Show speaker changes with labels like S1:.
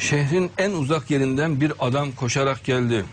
S1: Şehrin en uzak yerinden bir adam koşarak geldi.